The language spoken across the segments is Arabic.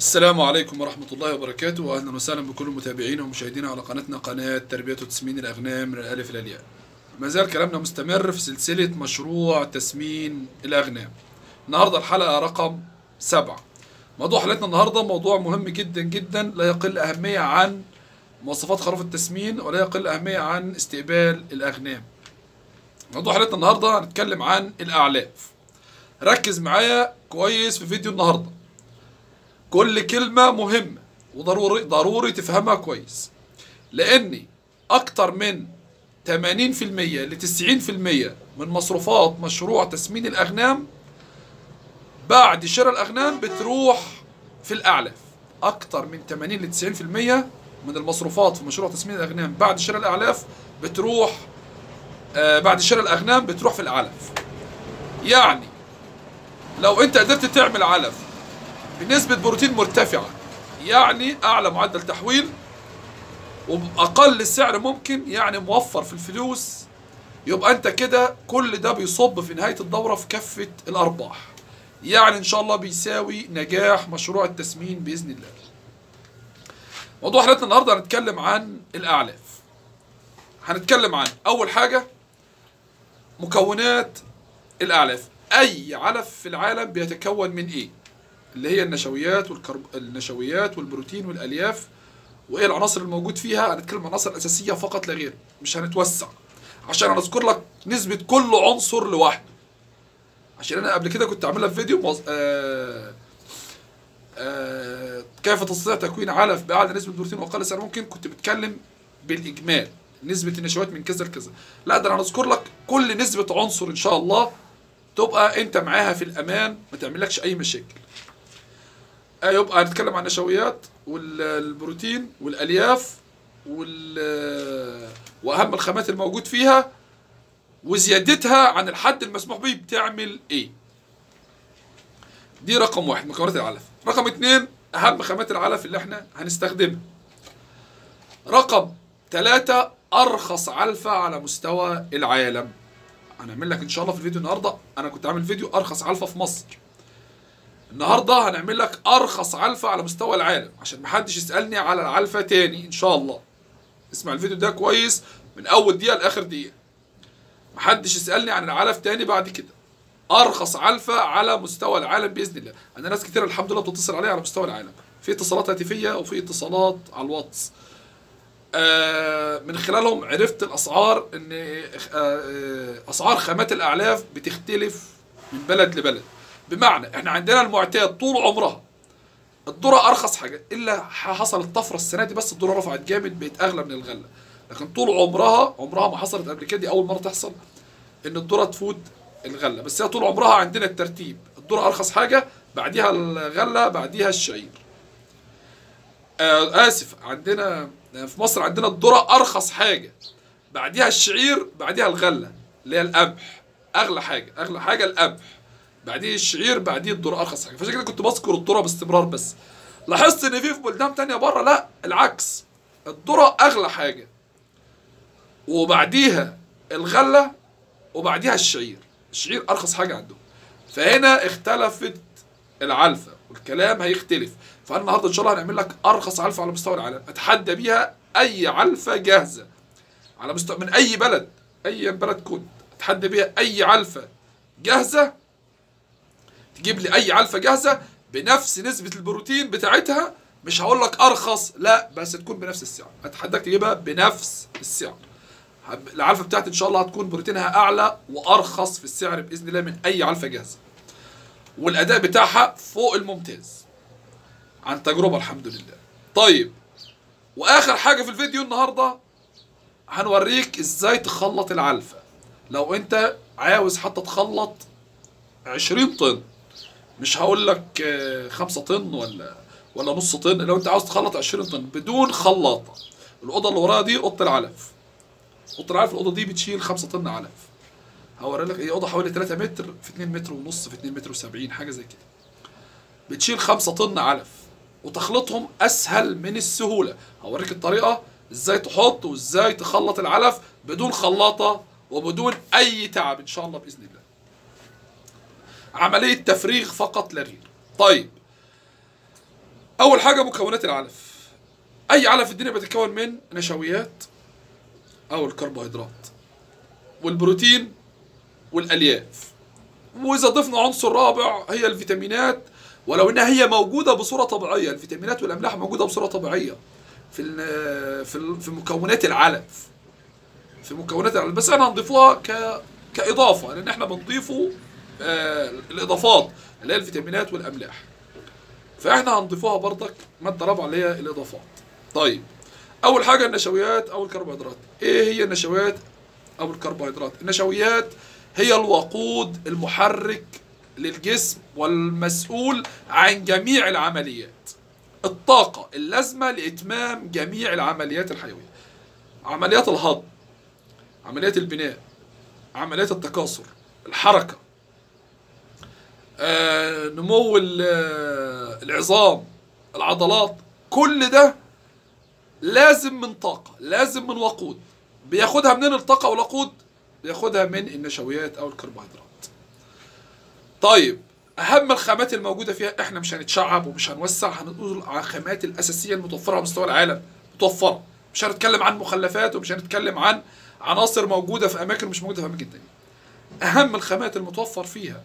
السلام عليكم ورحمة الله وبركاته وأهلا وسهلا بكل متابعينا ومشاهدينا على قناتنا قناة تربية وتسمين الأغنام من الألف إلى الياء. ما زال كلامنا مستمر في سلسلة مشروع تسمين الأغنام. النهاردة الحلقة رقم سبعة. موضوع حلقتنا النهاردة موضوع مهم جدا جدا لا يقل أهمية عن مواصفات خروف التسمين ولا يقل أهمية عن استقبال الأغنام. موضوع حلقتنا النهاردة هنتكلم عن الأعلاف. ركز معايا كويس في فيديو النهارده. كل كلمة مهمة وضروري ضروري تفهمها كويس. لأن أكتر من 80% ل 90% من مصروفات مشروع تسمين الأغنام بعد شراء الأغنام بتروح في الأعلاف. أكتر من 80 ل 90% من المصروفات في مشروع تسمين الأغنام بعد شراء الأعلاف بتروح آه بعد شراء الأغنام بتروح في العلف يعني لو أنت قدرت تعمل علف بنسبة بروتين مرتفعة. يعني أعلى معدل تحويل وبأقل سعر ممكن يعني موفر في الفلوس. يبقى أنت كده كل ده بيصب في نهاية الدورة في كفة الأرباح. يعني إن شاء الله بيساوي نجاح مشروع التسمين بإذن الله. موضوع حلقتنا النهاردة هنتكلم عن الأعلاف. هنتكلم عن أول حاجة مكونات الأعلاف. أي علف في العالم بيتكون من إيه؟ اللي هي النشويات والكرب... النشويات والبروتين والألياف. وإيه العناصر الموجود فيها؟ هنتكلم عن العناصر الاساسيه فقط لا غير مش هنتوسع. عشان هنذكر لك نسبة كل عنصر لوحده. عشان أنا قبل كده كنت عاملها في فيديو موز... آه... آه... كيف تستطيع تكوين علف بأعلى نسبة بروتين وأقل سعر ممكن كنت بتكلم بالإجمال. نسبة النشويات من كذا لكذا. لا ده أنا هذكر لك كل نسبة عنصر إن شاء الله تبقى أنت معاها في الأمان ما تعملكش أي مشاكل. يبقى هنتكلم عن النشويات والبروتين والألياف وال وأهم الخامات الموجود فيها وزيادتها عن الحد المسموح به بتعمل إيه؟ دي رقم واحد مكونات العلف. رقم اتنين أهم خامات العلف اللي إحنا هنستخدمها. رقم ثلاثة أرخص علفة على مستوى العالم. هنعمل لك إن شاء الله في الفيديو النهارده أنا كنت عامل فيديو أرخص علفة في مصر. النهارده هنعمل لك أرخص علفه على مستوى العالم عشان محدش يسألني على العلفه تاني إن شاء الله. اسمع الفيديو ده كويس من أول دقيقة لآخر دقيقة. محدش يسألني عن العلف تاني بعد كده. أرخص علفه على مستوى العالم بإذن الله. أنا ناس كتير الحمد لله بتتصل عليا على مستوى العالم. في اتصالات هاتفية وفي اتصالات على الواتس. آه من خلالهم عرفت الأسعار إن آه أسعار خامات الأعلاف بتختلف من بلد لبلد. بمعنى إحنا عندنا المعتاد طول عمرها الذره أرخص حاجة إلا حصلت طفرة السنة دي بس الذره رفعت جامد بقت أغلى من الغلة. لكن طول عمرها عمرها ما حصلت قبل كده دي أول مرة تحصل إن الذره تفوت الغلة. بس هي طول عمرها عندنا الترتيب. الذره أرخص حاجة بعديها الغلة بعديها الشعير. آه آسف عندنا في مصر عندنا الذره أرخص حاجة بعديها الشعير بعديها الغلة اللي هي القمح أغلى حاجة أغلى حاجة القمح بعديه الشعير بعديه الذره ارخص حاجة فعشان كده كنت بذكر الذره باستمرار بس. لاحظت إن في في بلدان تانية بره؟ لا العكس. الذره أغلى حاجة. وبعديها الغلة وبعديها الشعير. الشعير أرخص حاجة عندهم. فهنا اختلفت العلفة والكلام هيختلف. فأنا النهارده إن شاء الله هنعمل لك أرخص علفة على مستوى العالم. أتحدى بيها أي علفة جاهزة. على مستوى من أي بلد. أي بلد كنت. أتحدى بيها أي علفة جاهزة. تجيب لي أي علفه جاهزة بنفس نسبة البروتين بتاعتها مش هقول لك أرخص لا بس تكون بنفس السعر. أتحداك تجيبها بنفس السعر. العلفه بتاعتي إن شاء الله هتكون بروتينها أعلى وأرخص في السعر بإذن الله من أي علفه جاهزة. والأداء بتاعها فوق الممتاز. عن تجربة الحمد لله. طيب وآخر حاجة في الفيديو النهارده هنوريك إزاي تخلط العلفه لو أنت عاوز حتى تخلط 20 طن مش هقول لك 5 طن ولا ولا نص طن. لو انت عاوز تخلط 20 طن بدون خلاطة. الأوضة اللي وراها دي أوضة العلف. أوضة العلف الأوضة دي بتشيل 5 طن علف. هوري لك هي أوضة حوالي 3 متر في 2 متر ونص في 2 متر و70 حاجة زي كده. بتشيل 5 طن علف وتخلطهم أسهل من السهولة. هوريك الطريقة إزاي تحط وإزاي تخلط العلف بدون خلاطة وبدون أي تعب إن شاء الله بإذن الله. عملية تفريغ فقط لا غير. طيب. أول حاجة مكونات العلف. أي علف في الدنيا بيتكون من نشويات أو الكربوهيدرات والبروتين والألياف. وإذا ضفنا عنصر رابع هي الفيتامينات. ولو إنها هي موجودة بصورة طبيعية الفيتامينات والأملاح موجودة بصورة طبيعية في في في مكونات العلف. في مكونات العلف. بس إحنا هنضيفوها ك كإضافة لأن إحنا بنضيفه الإضافات اللي هي الفيتامينات والأملاح. فإحنا هنضيفوها برضك مادة رابعة اللي هي الإضافات. طيب أول حاجة النشويات أو الكربوهيدرات. إيه هي النشويات أو الكربوهيدرات؟ النشويات هي الوقود المحرك للجسم والمسؤول عن جميع العمليات. الطاقة اللازمة لإتمام جميع العمليات الحيوية. عمليات الهضم عمليات البناء عمليات التكاثر الحركة. آه، نمو ال- آه، العظام العضلات كل ده لازم من طاقة لازم من وقود. بياخدها منين الطاقة والوقود؟ بياخدها من النشويات أو الكربوهيدرات. طيب أهم الخامات الموجودة فيها إحنا مش هنتشعب ومش هنوسع هنقول على الخامات الأساسية المتوفرة على مستوى العالم. متوفرة. مش هنتكلم عن مخلفات ومش هنتكلم عن عناصر موجودة في أماكن مش موجودة في أماكن تانية. أهم الخامات المتوفر فيها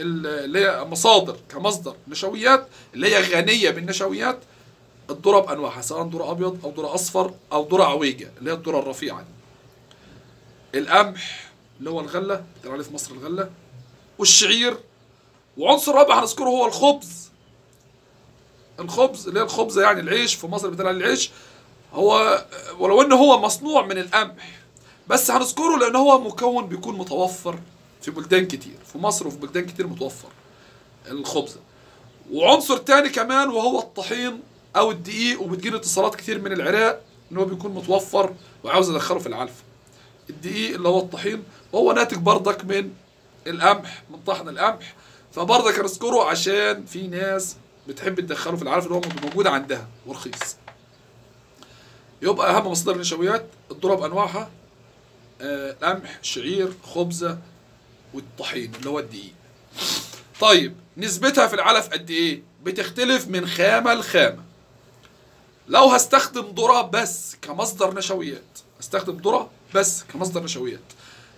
اللي هي مصادر كمصدر نشويات اللي هي غنية بالنشويات الذرة بأنواعها سواء ذرة أبيض أو ذرة أصفر أو ذرة عويجة اللي هي الذرة الرفيعة دي. القمح اللي هو الغلة بتقال عليه في مصر الغلة. والشعير وعنصر رابع هنذكره هو الخبز. الخبز اللي هي الخبزة يعني العيش في مصر عليه العيش. هو ولو إن هو مصنوع من القمح بس هنذكره لأن هو مكون بيكون متوفر. في بلدان كتير في مصر وفي بلدان كتير متوفر. الخبزة وعنصر تاني كمان وهو الطحين أو الدقيق وبتجيلي اتصالات كتير من العراق إن هو بيكون متوفر وعاوز أدخله في العلف. الدقيق اللي هو الطحين وهو ناتج بردك من القمح من طحن القمح. فبرضك هنذكره عشان في ناس بتحب تدخله في العلف اللي هو موجود عندها ورخيص. يبقى أهم مصادر النشويات الذره بانواعها آه، قمح شعير خبزة والطحين اللي هو الدقيق. طيب نسبتها في العلف قد إيه؟ بتختلف من خامة لخامة. لو هستخدم ذرة بس كمصدر نشويات استخدم ذرة بس كمصدر نشويات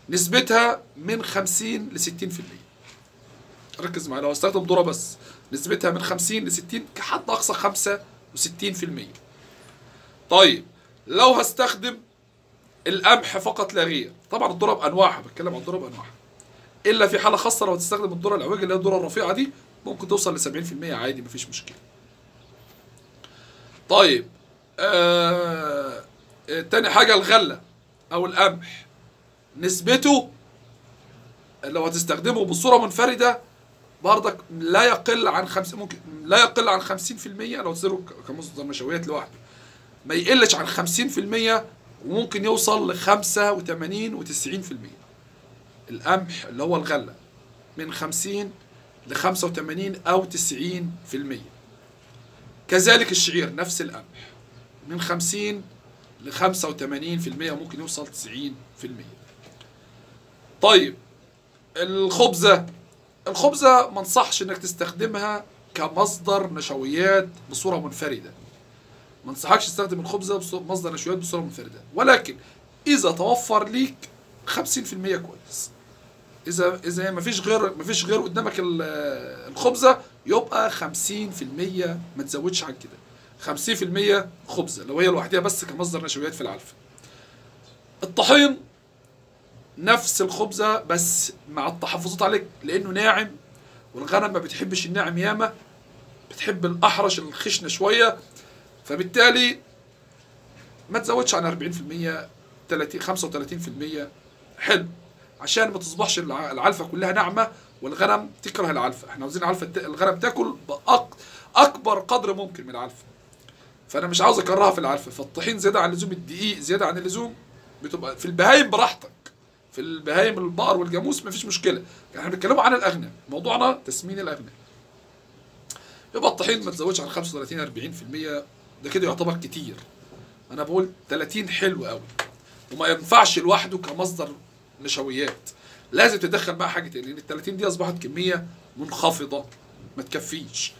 نسبتها من 50 ل 60% ركز معايا لو هستخدم ذرة بس نسبتها من 50 ل 60 كحد أقصى 65% طيب لو هستخدم القمح فقط لا غير طبعا الذرة بأنواعها بتكلم عن الذرة بأنواعها. إلا في حالة خاصة لو هتستخدم الذره العويجه اللي هي الذره الرفيعة دي ممكن توصل ل 70% عادي مفيش مشكلة. طيب آه... آه، تاني حاجة الغلة أو القمح. نسبته لو هتستخدمه بصورة منفردة برضك لا يقل عن خمس ممكن لا يقل عن 50% لو ك- كمصدر نشويات لوحده. ما يقلش عن 50% وممكن يوصل ل 85 و90% القمح اللي هو الغلة من 50 ل 85 أو 90% كذلك الشعير نفس القمح من 50 ل 85% ممكن يوصل 90% طيب الخبزة. الخبزة ما انصحش إنك تستخدمها كمصدر نشويات بصورة منفردة. ما انصحكش تستخدم الخبزة بصو- مصدر نشويات بصورة منفردة. ولكن إذا توفر ليك 50% كويس. اذا إذا ما فيش غير ما فيش غير قدامك ال- الخبزة يبقى 50% ما تزودش عن كده. 50% خبزة لو هي لوحدها بس كمصدر نشويات في العلف. الطحين نفس الخبزة بس مع التحفظات عليه لأنه ناعم والغنم ما بتحبش الناعم ياما بتحب الأحرش الخشنة شوية فبالتالي ما تزودش عن 40% 30 35% حلو. عشان ما تصبحش الع- العلفة كلها ناعمة والغنم تكره العلفة. إحنا عاوزين العلفة الغنم تاكل بأك أكبر قدر ممكن من العلفة. فأنا مش عاوز أكرهها في العلفة. فالطحين زيادة عن اللزوم الدقيق زيادة عن اللزوم بتبقى في البهايم براحتك. في البهايم البقر والجاموس مفيش مشكلة. إحنا بنتكلم عن الاغنام موضوعنا تسمين الاغنام يبقى الطحين ما تزودش عن 35 40% ده كده يعتبر كتير. أنا بقول 30 حلو قوي وما ينفعش لوحده كمصدر نشويات. لازم تدخل بقى حاجة لأن ال 30 دي أصبحت كمية منخفضة ما تكفيش.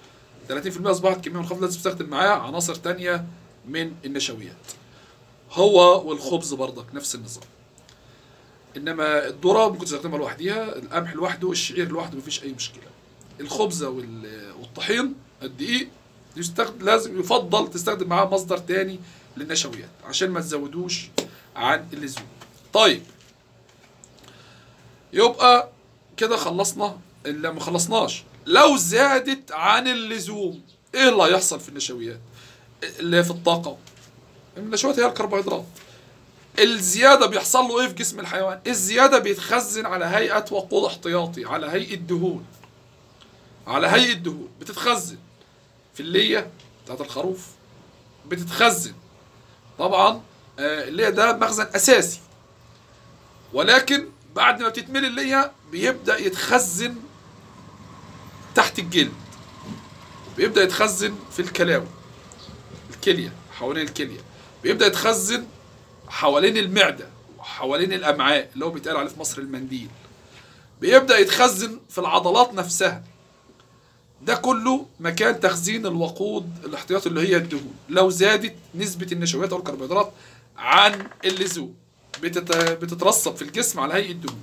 30% أصبحت كمية منخفضة لازم تستخدم معاه عناصر تانية من النشويات. هو والخبز برضك نفس النظام. إنما الذرة ممكن تستخدمها لوحديها القمح لوحده الشعير لوحده مفيش أي مشكلة. الخبزه وال- والطحين الدقيق يستخدم لازم يفضل تستخدم معاه مصدر تاني للنشويات عشان ما تزودوش عن اللزوم. طيب يبقى كده خلصنا اللي ما خلصناش. لو زادت عن اللزوم إيه اللي هيحصل في النشويات؟ اللي في الطاقة. النشويات هي الكربوهيدرات. الزيادة بيحصل له إيه في جسم الحيوان؟ الزيادة بيتخزن على هيئة وقود احتياطي على هيئة دهون. على هيئة دهون. بتتخزن. في اللية بتاعت الخروف. بتتخزن. طبعا آه، اللية ده مخزن أساسي. ولكن بعد ما بتتملي اللية بيبدأ يتخزن تحت الجلد. بيبدأ يتخزن في الكلاوي الكلية حوالين الكلية. بيبدأ يتخزن حوالين المعدة وحوالين الأمعاء اللي هو بيتقال عليه في مصر المنديل. بيبدأ يتخزن في العضلات نفسها. ده كله مكان تخزين الوقود الاحتياطي اللي هي الدهون. لو زادت نسبة النشويات أو الكربوهيدرات عن اللزوم. بتت... بتترسب في الجسم على هيئة دهون.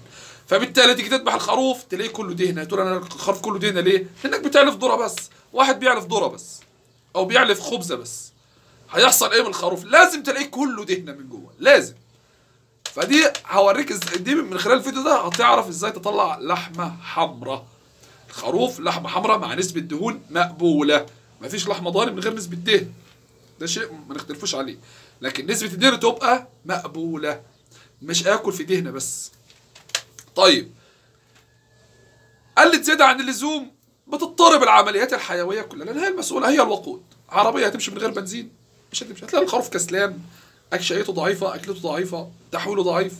فبالتالي تيجي تذبح الخروف تلاقيه كله دهنة. تقول أنا الخروف كله دهنة ليه؟ لأنك بتعلف ذرة بس. واحد بيعلف ذرة بس. أو بيعلف خبزة بس. هيحصل إيه من الخروف لازم تلاقيه كله دهنة من جوه. لازم. فدي هوريك دي من خلال الفيديو ده هتعرف إزاي تطلع لحمة حمراء. الخروف لحمة حمراء مع نسبة دهون مقبولة. مفيش لحمة ضاني من غير نسبة دهن. ده شيء ما نختلفوش عليه. لكن نسبة الدهن تبقى مقبولة. مش آكل في دهنة بس. طيب. قلت زيادة عن اللزوم بتضطرب العمليات الحيوية كلها لأن هي المسؤولة هي الوقود. عربية هتمشي من غير بنزين مش هتمشي. هتلاقي الخروف كسلان اكشيته ضعيفة أكلته ضعيفة تحويله ضعيف.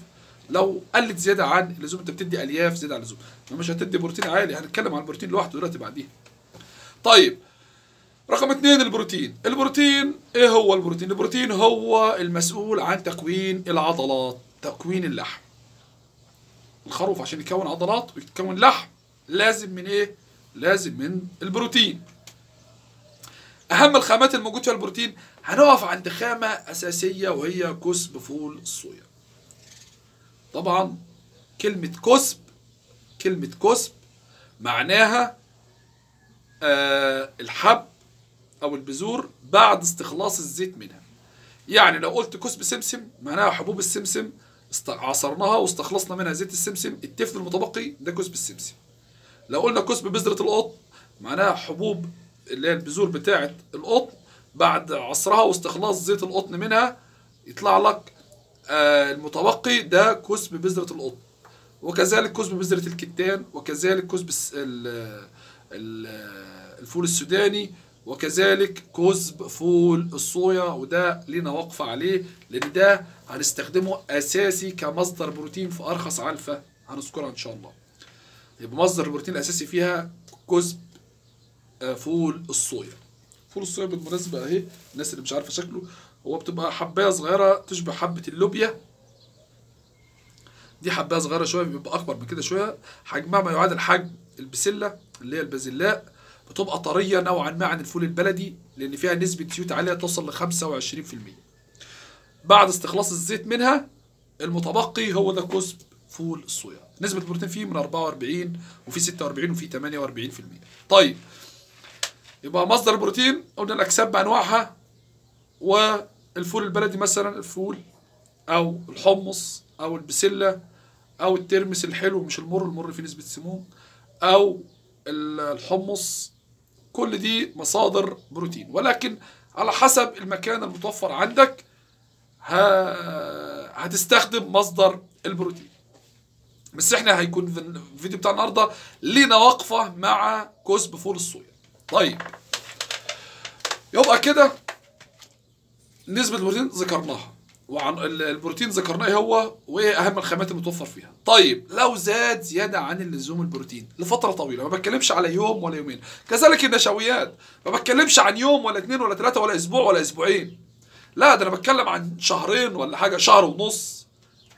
لو قلت زيادة عن اللزوم أنت بتدي ألياف زيادة عن اللزوم. مش هتدي بروتين عالي هنتكلم عن البروتين لوحده دلوقتي بعديها. طيب. رقم اثنين البروتين. البروتين إيه هو البروتين؟ البروتين هو المسؤول عن تكوين العضلات. تكوين اللحم. الخروف عشان يكون عضلات ويكون لحم لازم من إيه؟ لازم من البروتين. أهم الخامات الموجود فيها البروتين هنقف عند خامة أساسية وهي كسب فول الصويا. طبعا كلمة كسب كلمة كسب معناها آه الحب أو البذور بعد استخلاص الزيت منها. يعني لو قلت كسب سمسم معناها حبوب السمسم عصرناها واستخلصنا منها. زيت السمسم التفل المتبقي ده كسب السمسم. لو قلنا كسب بذرة القطن معناها حبوب اللي هي البذور بتاعة القطن بعد عصرها واستخلاص زيت القطن منها يطلع لك آه المتبقي ده كسب بذرة القطن. وكذلك كسب بذرة الكتان وكذلك كسب الفول السوداني وكذلك كسب فول الصويا وده لينا وقفة عليه لأن ده هنستخدمه أساسي كمصدر بروتين في أرخص علفة هنذكرها إن شاء الله. يبقى مصدر البروتين الأساسي فيها كسب آه، فول الصويا. فول الصويا بالمناسبة أهي الناس اللي مش عارفة شكله هو بتبقى حباية صغيرة تشبه حبة اللوبيا. دي حباية صغيرة شوية بيبقى أكبر من كده شوية. حجمها ما يعادل حجم البسلة اللي هي البازلاء بتبقى طرية نوعا ما عن الفول البلدي لأن فيها نسبة زيوت عاليه توصل ل 25% بعد استخلاص الزيت منها المتبقي هو ده كسب فول الصويا. نسبة البروتين فيه من 44 وفي 46 وفي 48% طيب يبقى مصدر البروتين قلنا الاكساب بأنواعها والفول البلدي مثلا الفول أو الحمص أو البسلة أو الترمس الحلو مش المر المر فيه نسبة سموم أو ال- الحمص كل دي مصادر بروتين. ولكن على حسب المكان المتوفر عندك هتستخدم مصدر البروتين. بس إحنا هيكون في الفيديو بتاع النهارده لينا وقفة مع كسب فول الصويا. طيب. يبقى كده نسبة البروتين ذكرناها. وعن ال- البروتين ذكرناه هو وايه أهم الخامات المتوفر فيها. طيب لو زاد زيادة عن اللزوم البروتين لفترة طويلة ما بتكلمش على يوم ولا يومين. كذلك النشويات ما بتكلمش عن يوم ولا اتنين ولا تلاتة ولا أسبوع ولا أسبوعين. لا ده أنا بتكلم عن شهرين ولا حاجة شهر ونص.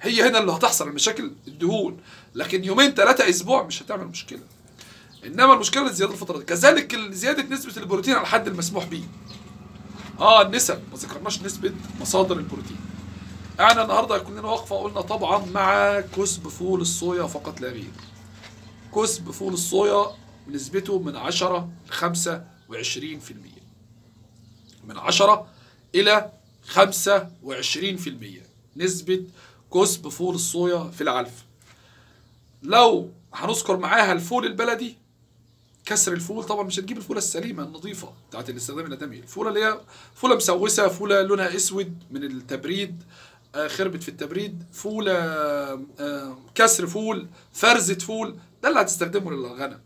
هي هنا اللي هتحصل المشاكل الدهون. لكن يومين ثلاثة أسبوع مش هتعمل مشكلة. إنما المشكلة زيادة الفترة دي كذلك زيادة نسبة البروتين على الحد المسموح به آه النسب ما ذكرناش نسبة مصادر البروتين. إحنا النهارده كنا واقفة قلنا طبعا مع كسب فول الصويا فقط لا غير. كسب فول الصويا نسبته من 10 ل 25% من 10 إلى 25% نسبة كسب فول الصويا في العلف. لو هنذكر معاها الفول البلدي كسر الفول طبعا مش هتجيب الفولة السليمة النظيفة بتاعت الاستخدام الأدمي. الفولة اللي هي فولة مسوسة فولة لونها أسود من التبريد خربت في التبريد فوله آه، كسر فول فرزة فول ده اللي هتستخدمه للغنم.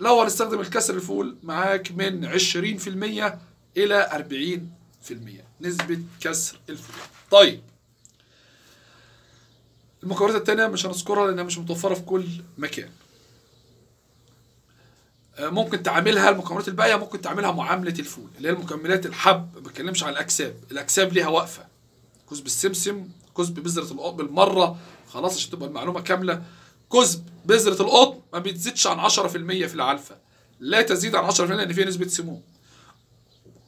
لو هنستخدم الكسر الفول معاك من 20% إلى 40% نسبة كسر الفول. طيب المكونات التانية مش هنذكرها لأنها مش متوفرة في كل مكان. آه، ممكن تعملها المكونات الباقية ممكن تعملها معاملة الفول اللي هي المكملات الحب. ما بتكلمش عن الأكساب الأكساب ليها وقفة. كزب السمسم كزب بذرة القطن بالمرة. خلاص عشان تبقى المعلومة كاملة. كزب بذرة القطن ما بتزيدش عن 10% في العلفة. لا تزيد عن 10% لأن فيها نسبة سموم.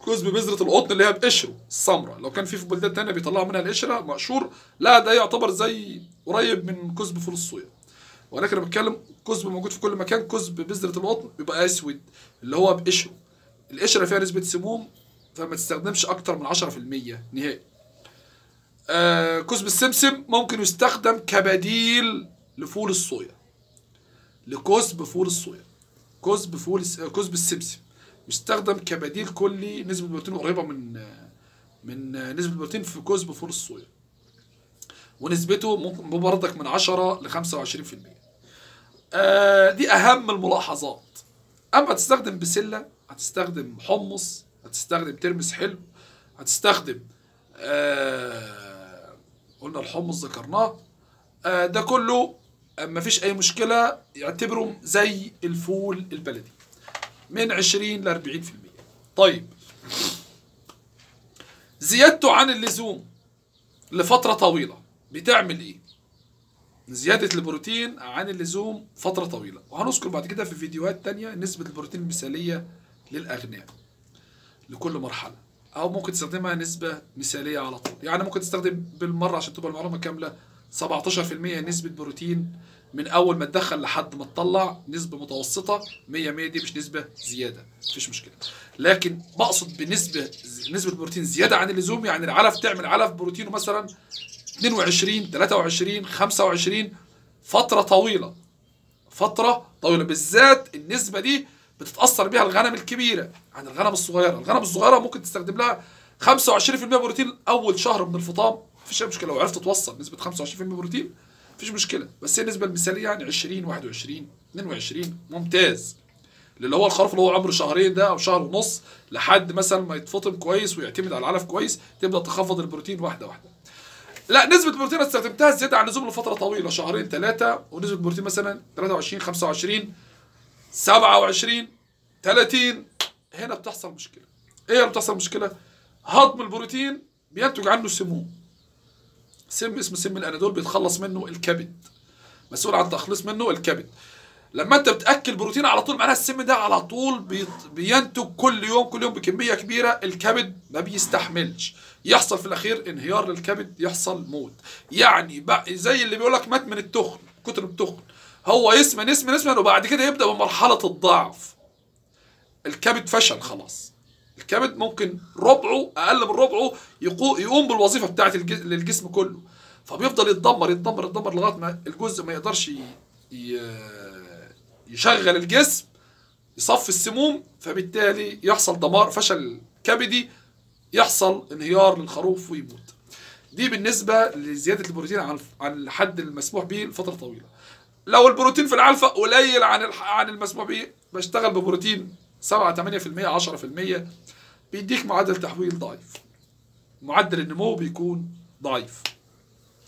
كزب بذرة القطن اللي هي بقشره السمراء لو كان في في بلدان تانية بيطلعوا منها القشرة مقشور لا ده يعتبر زي قريب من كزب فول الصويا. ولكن أنا بتكلم كزب موجود في كل مكان كزب بذرة القطن بيبقى أسود اللي هو بقشره. القشرة فيها نسبة سموم فما تستخدمش أكتر من 10% نهائي. آه السمسم ممكن يستخدم كبديل لفول الصويا. لكسب فول الصويا. كسب فول كسب السمسم يستخدم كبديل كلي نسبة بروتين قريبة من من نسبة البروتين في كسب فول الصويا. ونسبته ممكن بردك من 10 ل 25% آه دي أهم الملاحظات. أما تستخدم بسلة هتستخدم حمص هتستخدم ترمس حلو هتستخدم آه قلنا الحمص ذكرناه. آه ده كله مفيش أي مشكلة يعتبرهم زي الفول البلدي. من 20 ل 40% طيب. زيادته عن اللزوم لفترة طويلة. بتعمل إيه؟ زيادة البروتين عن اللزوم فترة طويلة. وهنذكر بعد كده في فيديوهات تانية نسبة البروتين المثالية للأغنام لكل مرحلة. أو ممكن تستخدمها نسبة مثالية على طول. يعني ممكن تستخدم بالمرة عشان تبقى المعلومة كاملة. 17% نسبة بروتين من أول ما تدخل لحد ما تطلع نسبة متوسطة. 100 100 دي مش نسبة زيادة. مفيش مشكلة. لكن بقصد بنسبة نسبة البروتين زيادة عن اللزوم يعني العلف تعمل علف بروتينه مثلا 22 23 25 فترة طويلة. فترة طويلة. بالذات النسبة دي بتتأثر بيها الغنم الكبيرة. عن الغنم الصغيرة. الغنم الصغيرة ممكن تستخدم لها 25% بروتين أول شهر من الفطام. مفيش أي مشكلة. لو عرفت توصل نسبة 25% بروتين مفيش مشكلة. بس هي النسبة المثالية يعني 20 21 22 ممتاز. اللي هو الخروف اللي هو عمره شهرين ده أو شهر ونص لحد مثلا ما يتفطم كويس ويعتمد على العلف كويس تبدأ تخفض البروتين واحدة واحدة. لا نسبة البروتين استخدمتها زيادة عن اللزوم لفترة طويلة شهرين ثلاثة ونسبة البروتين مثلا 23 25 27 30 هنا بتحصل مشكلة. إيه اللي بتحصل مشكلة؟ هضم البروتين بينتج عنه سموم. سم اسمه سم الأنادول بيتخلص منه الكبد. مسؤول عن تخليص منه الكبد. لما أنت بتأكل بروتين على طول معناها السم ده على طول بينتج كل يوم كل يوم بكمية كبيرة الكبد ما بيستحملش. يحصل في الأخير انهيار للكبد يحصل موت. يعني زي اللي بيقول لك مات من التخن كتر التخن. هو يسمن يسمن يسمن وبعد كده يبدأ بمرحلة الضعف. الكبد فشل خلاص. الكبد ممكن ربعه أقل من ربعه يقوم بالوظيفة بتاعه الجسم كله. فبيفضل يتدمر يتدمر يتدمر لغاية ما الجزء ما يقدرش يشغل الجسم يصفي السموم فبالتالي يحصل دمار فشل كبدي يحصل انهيار للخروف ويموت. دي بالنسبة لزيادة البروتين عن عن الحد المسموح به لفترة طويلة. لو البروتين في العلفه قليل عن عن المسموح به بشتغل ببروتين 7 8% 10% بيديك معدل تحويل ضعيف. معدل النمو بيكون ضعيف.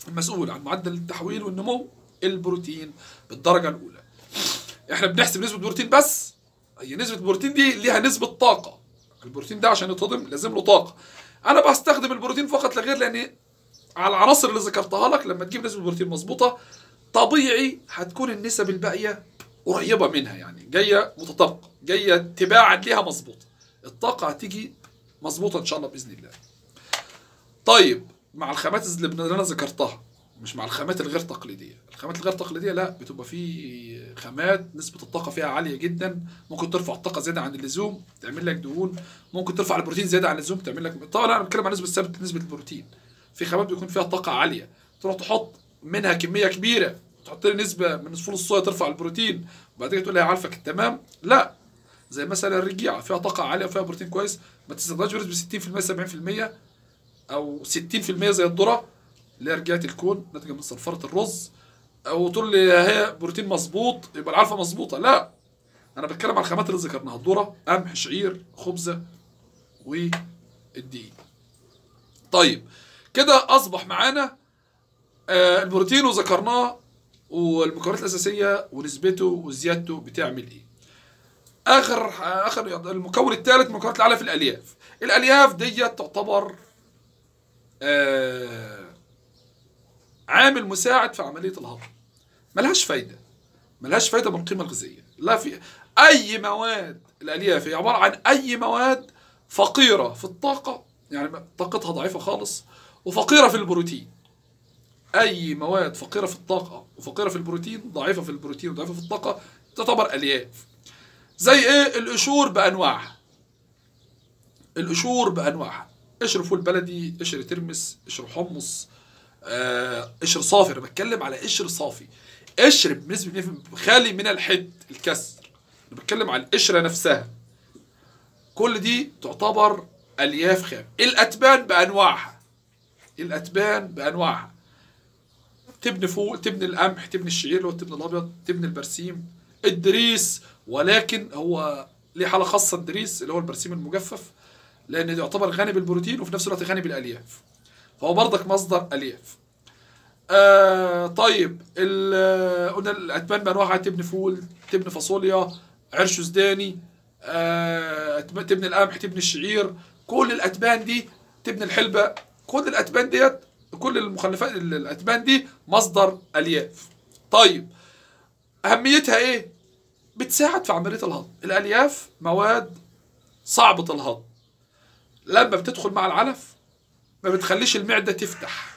المسؤول عن معدل التحويل والنمو البروتين بالدرجة الأولى. إحنا بنحسب نسبة البروتين بس. هي نسبة البروتين دي ليها نسبة طاقة. البروتين ده عشان يتهضم لازم له طاقة. أنا بستخدم البروتين فقط لغير لأن على العناصر اللي ذكرتها لك لما تجيب نسبة البروتين مظبوطة طبيعي هتكون النسب الباقية قريبة منها يعني جاية متطابقة جاية تباعا ليها مظبوطة. الطاقة هتيجي مظبوطة إن شاء الله بإذن الله. طيب مع الخامات اللي أنا ذكرتها مش مع الخامات الغير تقليدية. الخامات الغير تقليدية لا بتبقى في خامات نسبة الطاقة فيها عالية جدا. ممكن ترفع الطاقة زيادة عن اللزوم تعمل لك دهون. ممكن ترفع البروتين زيادة عن اللزوم تعمل لك طبعا أنا بتكلم عن نسبة ثابت نسبة البروتين. في خامات بيكون فيها طاقة عالية. تروح تحط منها كمية كبيرة. تحط لي نسبة من فول الصويا ترفع البروتين وبعد كده تقول لي عارفك التمام لا. زي مثلا الرجيعه فيها طاقة عالية وفيها بروتين كويس ما تستخدمهاش بنسبة 60% 70% أو 60% زي الذرة اللي هي رجعت الكون ناتجه من صنفرة الرز. أو تقول لي هي بروتين مظبوط يبقى العلفه مظبوطة. لا. أنا بتكلم على الخامات اللي ذكرناها الذرة قمح شعير خبزة والدقيق. طيب. كده أصبح معانا البروتين وذكرناه والمكونات الأساسية ونسبته وزيادته بتعمل إيه. آخر آخر المكون الثالث مكونات العلف الألياف. الألياف ديت تعتبر آه عامل مساعد في عملية الهضم. ملهاش فايدة. ملهاش فايدة من القيمة الغذائية. لا في أي مواد الألياف هي عبارة عن أي مواد فقيرة في الطاقة. يعني طاقتها ضعيفة خالص وفقيرة في البروتين. أي مواد فقيرة في الطاقة وفقيرة في البروتين ضعيفة في البروتين وضعيفة في الطاقة تعتبر ألياف. زي إيه؟ القشور بأنواعها. القشور بأنواعها. قشر فول بلدي قشر ترمس قشر حمص آه، قشر صافي. أنا بتكلم على قشر صافي. قشر بنسبة 100% خالي من الحد الكسر. أنا بتكلم على القشرة نفسها. كل دي تعتبر ألياف خام. الأتبان بأنواعها. الأتبان بأنواعها. تبن فول تبن القمح تبن الشعير التبن الأبيض تبن البرسيم. الدريس ولكن هو ليه حالة خاصة الدريس اللي هو البرسيم المجفف لأن يعتبر غني بالبروتين وفي نفس الوقت غني بالألياف. فهو برضك مصدر ألياف. آه طيب قلنا الاتبان بأنواعها تبن فول تبني فاصوليا عرش سوداني آه تب- تبني القمح تبني الشعير. كل الاتبان دي تبني الحلبة. كل الاتبان ديت كل المخلفات ال- الأتبان دي مصدر ألياف. طيب أهميتها إيه؟ بتساعد في عملية الهضم. الألياف مواد صعبة الهضم. لما بتدخل مع العلف ما بتخليش المعدة تفتح.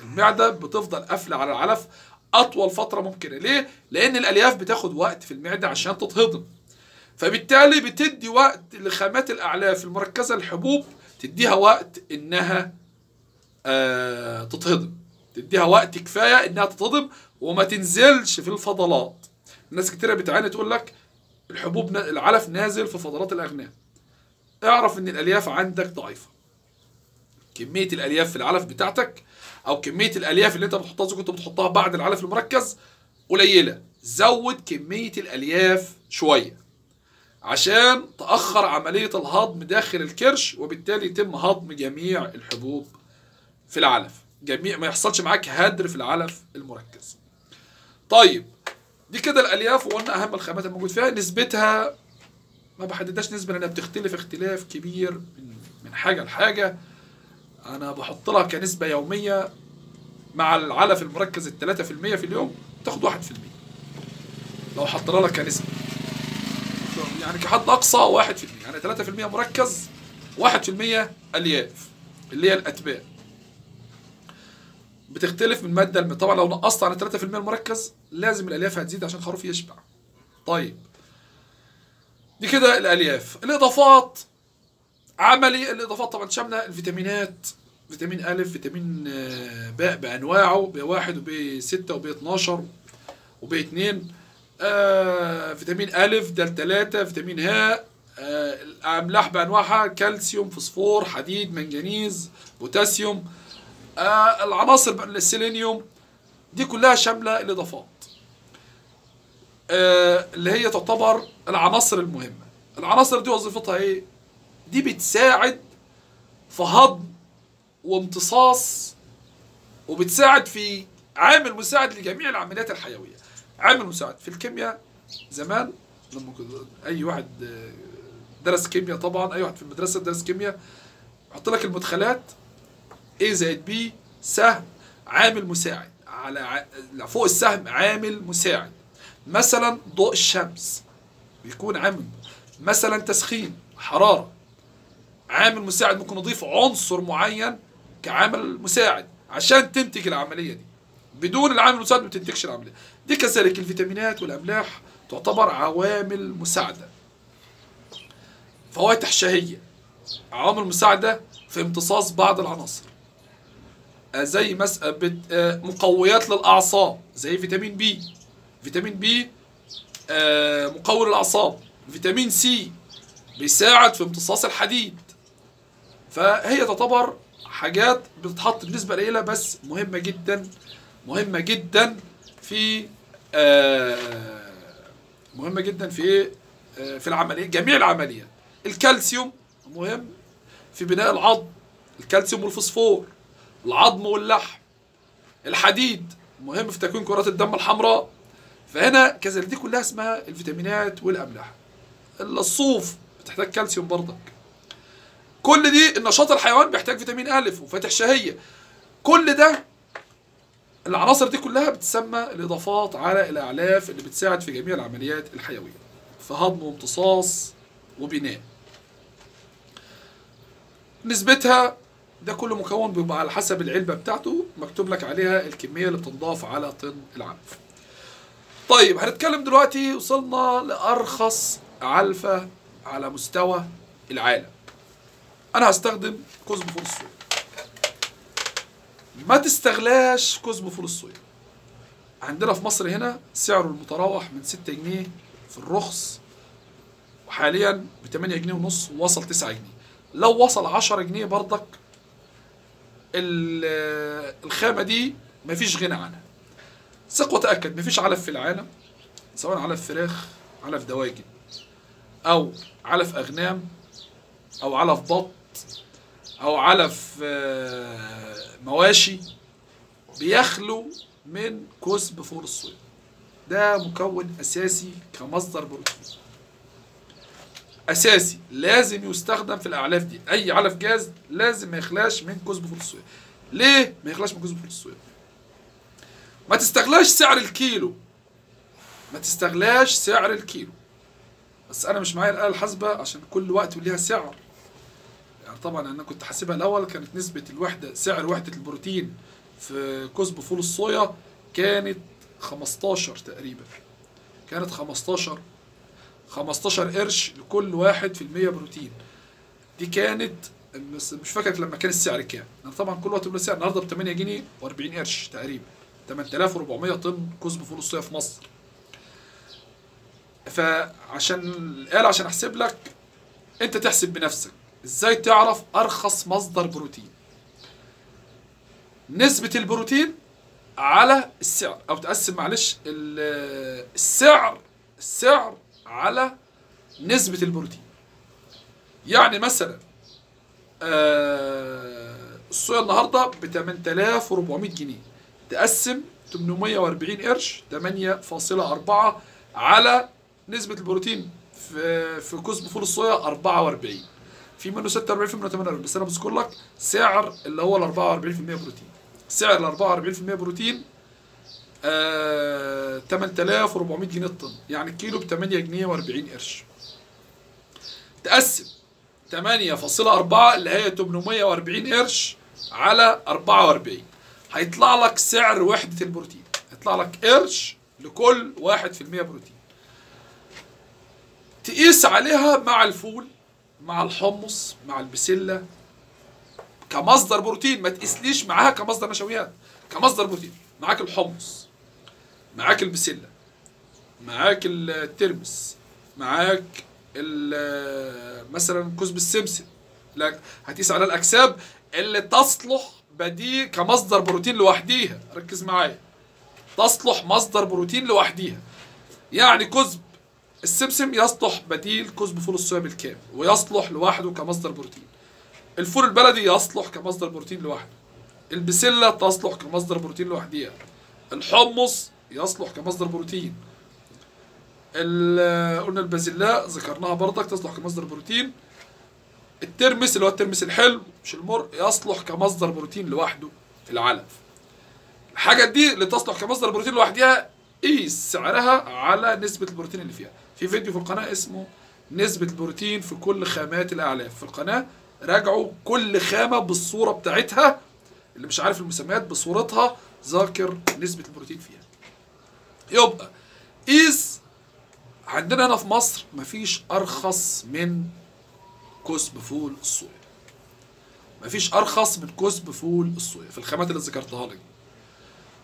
المعدة بتفضل قافلة على العلف أطول فترة ممكنة. ليه؟ لأن الألياف بتاخد وقت في المعدة عشان تتهضم. فبالتالي بتدي وقت لخامات الأعلاف المركزة الحبوب تديها وقت إنها آه تتهضم. تديها وقت كفاية إنها تتهضم وما تنزلش في الفضلات. الناس كتيرة بتعاني تقول لك الحبوب العلف نازل في فضلات الاغنام اعرف إن الألياف عندك ضعيفة. كمية الألياف في العلف بتاعتك أو كمية الألياف اللي أنت بتحطها زي كنت بتحطها بعد العلف المركز قليلة. زود كمية الألياف شوية عشان تأخر عملية الهضم داخل الكرش وبالتالي يتم هضم جميع الحبوب في العلف. جميع ما يحصلش معاك هدر في العلف المركز. طيب دي كده الألياف وقلنا أهم الخامات الموجود فيها. نسبتها ما بحددهاش نسبة لأنها بتختلف اختلاف كبير من من حاجة لحاجة. أنا بحط لها كنسبة يومية مع العلف المركز ال 3% في اليوم تاخد 1% لو حطينا لها كنسبة. يعني كحد أقصى 1% يعني 3% مركز 1% ألياف اللي هي الأتباع. بتختلف من مادة. طبعا لو نقصت عن 3% المركز لازم الألياف هتزيد عشان الخروف يشبع. طيب. دي كده الألياف. الإضافات. عملي الإضافات طبعا شاملة. الفيتامينات. فيتامين أ فيتامين باء بأنواعه. ب 1 وب 6 وب 12 وب 2 آه فيتامين أ د 3 فيتامين ه آه الأملاح بأنواعها. كالسيوم فوسفور حديد منجنيز بوتاسيوم. آه العناصر السيلينيوم دي كلها شاملة الإضافات. آه اللي هي تعتبر العناصر المهمة. العناصر دي وظيفتها إيه؟ دي بتساعد في هضم وامتصاص وبتساعد في عامل مساعد لجميع العمليات الحيوية. عامل مساعد في الكيمياء زمان لما كنت أي واحد آه، درس كيمياء طبعا أي واحد في المدرسة درس كيمياء يحط لك المدخلات A زائد B سهم عامل مساعد على فوق السهم عامل مساعد. مثلا ضوء الشمس بيكون عامل مثلا تسخين حرارة عامل مساعد ممكن نضيف عنصر معين كعامل مساعد عشان تنتج العملية دي. بدون العامل المساعد ما تنتجش العملية. دي كذلك الفيتامينات والأملاح تعتبر عوامل مساعدة. فواتح شهية عوامل مساعدة في امتصاص بعض العناصر. زي. آه،. آه، مقويات للأعصاب زي فيتامين بي فيتامين بي آه، مقوي للأعصاب فيتامين سي بيساعد في امتصاص الحديد فهي تعتبر حاجات بتتحط بنسبة قليلة بس مهمة جدا مهمة جدا في مهمة جدا في آه، في العملية جميع العمليات الكالسيوم مهم في بناء العظم الكالسيوم والفوسفور العظم واللحم الحديد مهم في تكوين كرات الدم الحمراء. فهنا كذلك دي كلها اسمها الفيتامينات والأملاح. الصوف بتحتاج كالسيوم برضك. كل دي النشاط الحيوان بيحتاج فيتامين ألف وفاتح شهية. كل ده العناصر دي كلها بتسمى الإضافات على الأعلاف اللي بتساعد في جميع العمليات الحيوية. في هضم وامتصاص وبناء. نسبتها ده كله مكون بيبقى على حسب العلبة بتاعته مكتوب لك عليها الكمية اللي بتنضاف على طن العلف طيب هنتكلم دلوقتي وصلنا لأرخص علفة على مستوى العالم. أنا هستخدم كسب فول الصويا. ما تستغلاش كسب فول الصويا. عندنا في مصر هنا سعره المتراوح من 6 جنيه في الرخص وحاليا ب 8 جنيه ونص ووصل 9 جنيه. لو وصل 10 جنيه برضك الخامة دي مفيش غنى عنها. ثق وتأكد مفيش علف في العالم سواء علف فراخ علف دواجن أو علف أغنام أو علف بط أو علف آه، مواشي بيخلو من كسب فول الصويا. ده مكون أساسي كمصدر بروتين. أساسي لازم يستخدم في الأعلاف دي. أي علف جاهز لازم ما يخلاش من كسب فول الصويا. ليه ما يخلاش من كسب فول الصويا؟ ما تستغلاش سعر الكيلو. ما تستغلاش سعر الكيلو. بس أنا مش معايا الآلة الحاسبة عشان كل وقت وليها سعر. يعني طبعا أنا كنت حاسبها الأول كانت نسبة الوحدة سعر وحدة البروتين في كسب فول الصويا كانت 15 تقريبا. كانت 15 15 قرش لكل واحد في المية بروتين. دي كانت مش فاكر لما كان السعر كام. أنا طبعا كل وقت بقول السعر. النهارده ب 8 جنيه و40 قرش تقريبا. 8400 طن كسب فول الصويا في مصر. فعشان الآلة عشان أحسب لك أنت تحسب بنفسك. إزاي تعرف أرخص مصدر بروتين؟ نسبة البروتين على السعر. أو تقسم معلش ال- السعر السعر على نسبة البروتين. يعني مثلا آه، الصويا النهارده ب 8400 جنيه. تقسم 840 قرش 8.4 على نسبة البروتين في في كسب فول الصويا 44 في منه 46 في منه 48 بس أنا بذكر لك سعر اللي هو ال 44% بروتين. سعر ال 44% بروتين آه 8400 جنيه الطن. يعني الكيلو ب 8 جنيه و40 قرش. تقسم 8.4 اللي هي 840 قرش على 44 هيطلع لك سعر وحدة البروتين. هيطلع لك قرش لكل 1% بروتين. تقيس عليها مع الفول مع الحمص مع البسلة. كمصدر بروتين ما تقيسليش معاها كمصدر نشويات كمصدر بروتين. معاك الحمص. معاك البسلة معاك الترمس معاك مثلا كسب السمسم هتقيس على الأكساب اللي تصلح بديل كمصدر بروتين لوحديها. ركز معايا. تصلح مصدر بروتين لوحديها. يعني كسب السمسم يصلح بديل كسب فول الصويا بالكامل ويصلح لوحده كمصدر بروتين. الفول البلدي يصلح كمصدر بروتين لوحده. البسلة تصلح كمصدر بروتين لوحديها. الحمص يصلح كمصدر بروتين. قلنا البازلاء ذكرناها برضك تصلح كمصدر بروتين. الترمس اللي هو الترمس الحلو مش المر يصلح كمصدر بروتين لوحده في العلف. الحاجة دي اللي تصلح كمصدر بروتين لوحدها قيس سعرها على نسبة البروتين اللي فيها. في فيديو في القناة اسمه نسبة البروتين في كل خامات الأعلاف. في القناة راجعوا كل خامة بالصورة بتاعتها اللي مش عارف المسميات بصورتها ذاكر نسبة البروتين فيها. يبقى. قيس عندنا هنا في مصر مفيش أرخص من كسب فول الصويا. مفيش أرخص من كسب فول الصويا. في الخامات اللي ذكرتها لك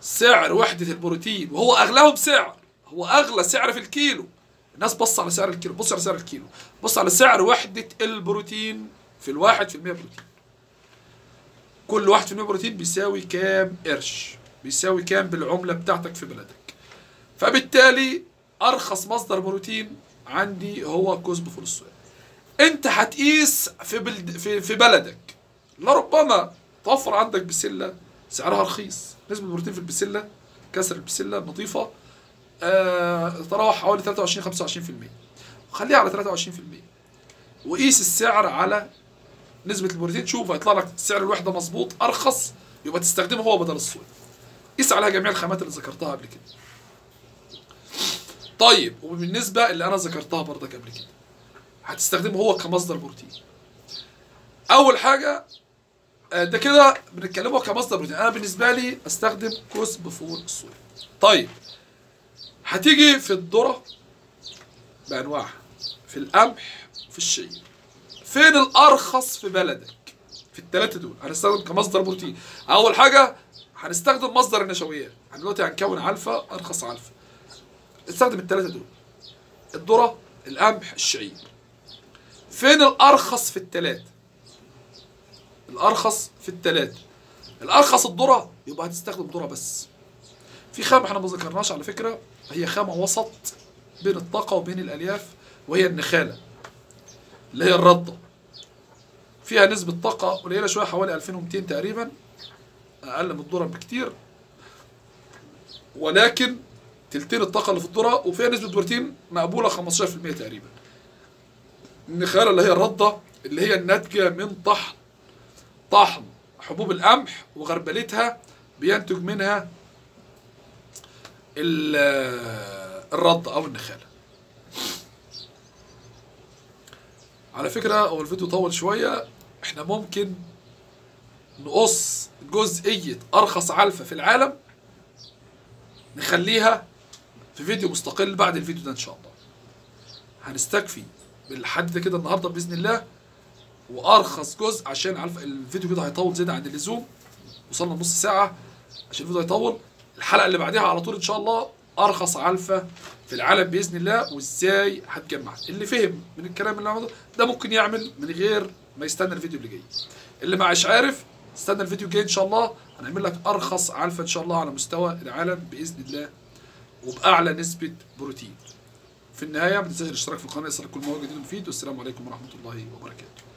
سعر وحدة البروتين وهو أغلاهم سعر. هو أغلى سعر في الكيلو. الناس بص على سعر الكيلو بص على سعر الكيلو. بص على سعر وحدة البروتين في الواحد في المية بروتين. كل واحد في المية بروتين بيساوي كام قرش؟ بيساوي كام بالعملة بتاعتك في بلدك؟ فبالتالي أرخص مصدر بروتين عندي هو كسب فول الصويا. أنت هتقيس في بلد في, في بلدك. لربما توفر عندك بسلة سعرها رخيص. نسبة البروتين في البسلة كسر البسلة النظيفه آه تراوح حوالي 23 25% خليها على 23% وقيس السعر على نسبة البروتين. شوف هيطلع لك سعر الوحدة مظبوط أرخص يبقى تستخدمه هو بدل الصويا. قيس عليها جميع الخامات اللي ذكرتها قبل كده. طيب وبالنسبة اللي أنا ذكرتها برضك قبل كده هتستخدمه هو كمصدر بروتين. أول حاجة آه، ده كده بنتكلمه كمصدر بروتين. أنا بالنسبة لي أستخدم كسب فول الصويا. طيب هتيجي في الذرة بأنواعها في القمح وفي الشعير فين الأرخص في بلدك؟ في الثلاثه دول. هنستخدم كمصدر بروتين. أول حاجة هنستخدم مصدر النشويات. إحنا دلوقتي هنكون علفه أرخص علفه استخدم الثلاثه دول. الذرة القمح الشعير. فين الأرخص في الثلاثه الأرخص في الثلاثه الأرخص الذرة يبقى هتستخدم ذرة بس. في خامة إحنا ما ذكرناش على فكرة. هي خامة وسط بين الطاقة وبين الألياف وهي النخالة اللي هي الرده فيها نسبة طاقة قليلة شوية حوالي 2200 تقريبا أقل من الذرة بكتير. ولكن تلتين الطاقة اللي في الذرة وفيها نسبة بروتين مقبولة 15% تقريبا. النخاله اللي هي الرده اللي هي الناتجة من طحن طحن حبوب القمح وغربلتها بينتج منها ال- الرده أو النخالة. على فكرة هو الفيديو طول شوية. إحنا ممكن نقص جزئية أرخص علفه في العالم نخليها في فيديو مستقل بعد الفيديو ده إن شاء الله. هنستكفي بالحد ده كده النهارده بإذن الله وأرخص جزء عشان عارف الفيديو كده هيطول زيادة عن اللزوم. وصلنا نص ساعة عشان الفيديو هيطول. الحلقة اللي بعدها على طول إن شاء الله أرخص علفه في العالم بإذن الله. وإزاي؟ هتجمع. اللي فهم من الكلام اللي ده ممكن يعمل من غير ما يستنى الفيديو اللي جاي. اللي مش عارف استنى الفيديو الجاي إن شاء الله. هنعمل لك أرخص علفه إن شاء الله على مستوى العالم بإذن الله. وبأعلى نسبة بروتين. في النهاية ما تنساش الاشتراك في القناة يصلك كل ما هو جديد مفيد والسلام عليكم ورحمة الله وبركاته.